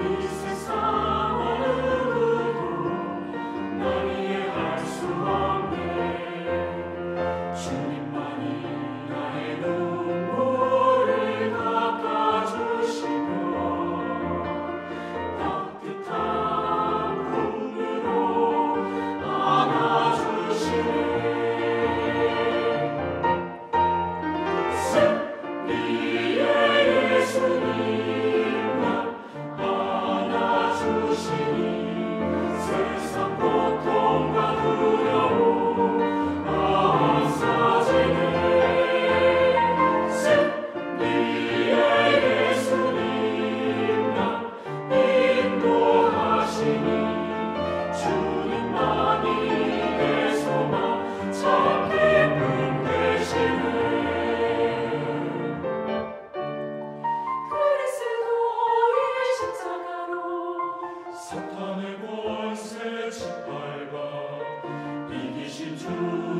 peace.